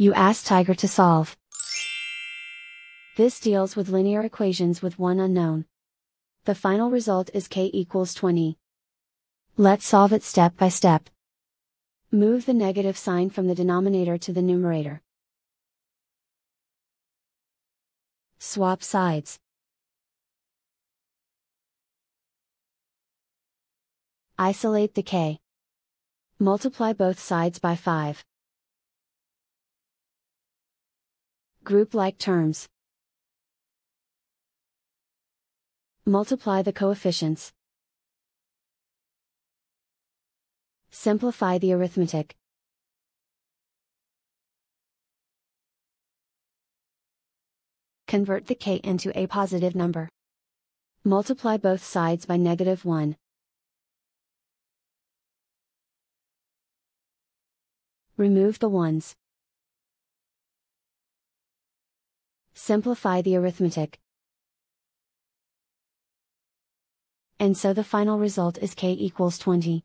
You ask Tiger to solve. This deals with linear equations with one unknown. The final result is k equals 20. Let's solve it step by step. Move the negative sign from the denominator to the numerator. Swap sides. Isolate the k. Multiply both sides by 5. Group like terms. Multiply the coefficients. Simplify the arithmetic. Convert the k into a positive number. Multiply both sides by negative 1. Remove the ones. Simplify the arithmetic. And so the final result is k equals 20.